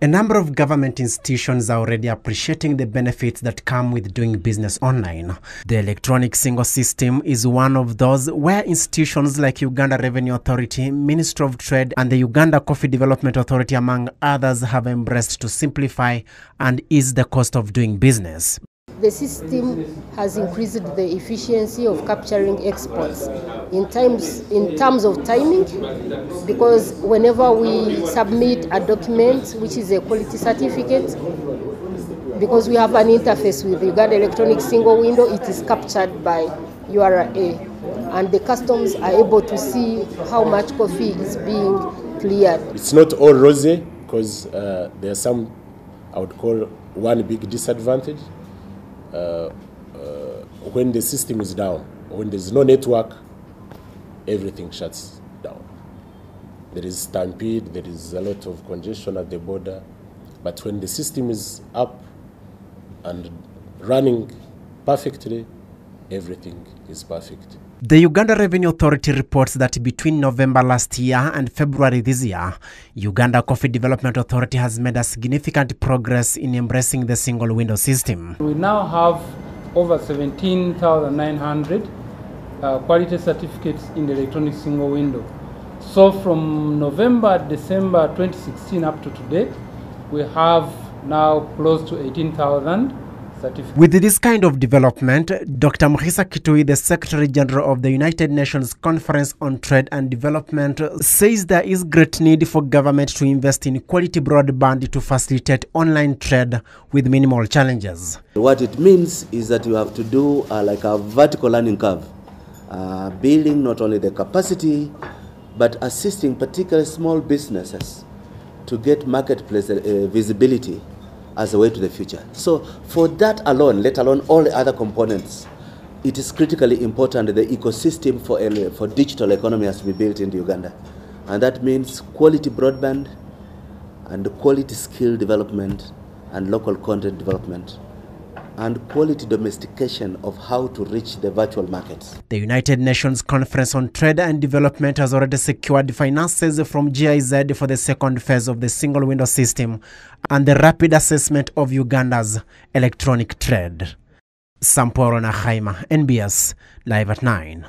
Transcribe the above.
A number of government institutions are already appreciating the benefits that come with doing business online. The electronic single system is one of those where institutions like Uganda Revenue Authority, Ministry of Trade, and the Uganda Coffee Development Authority, among others, have embraced to simplify and ease the cost of doing business. The system has increased the efficiency of capturing exports. In times in terms of timing because whenever we submit a document which is a quality certificate because we have an interface with Uganda Electronic Single Window it is captured by URA and the customs are able to see how much coffee is being cleared. It's not all rosy because uh, there are some I would call one big disadvantage Uh, uh, when the system is down, when there's no network, everything shuts down. There is stampede, there is a lot of congestion at the border, but when the system is up and running perfectly, everything is perfect. The Uganda Revenue Authority reports that between November last year and February this year, Uganda Coffee Development Authority has made a significant progress in embracing the single window system. We now have over 17,900 uh, quality certificates in the electronic single window. So from November, December 2016 up to today, we have now close to 18,000 with this kind of development, Dr. Mukhisa Kituyi, the Secretary General of the United Nations Conference on Trade and Development, says there is great need for government to invest in quality broadband to facilitate online trade with minimal challenges. What it means is that you have to do uh, like a vertical learning curve, uh, building not only the capacity, but assisting particularly small businesses to get marketplace uh, visibility as a way to the future. So for that alone, let alone all the other components, it is critically important that the ecosystem for, for digital economy has to be built in Uganda. And that means quality broadband and quality skill development and local content development and quality domestication of how to reach the virtual markets. The United Nations Conference on Trade and Development has already secured finances from GIZ for the second phase of the single window system and the rapid assessment of Uganda's electronic trade. Samporo Nahaima, NBS, live at 9.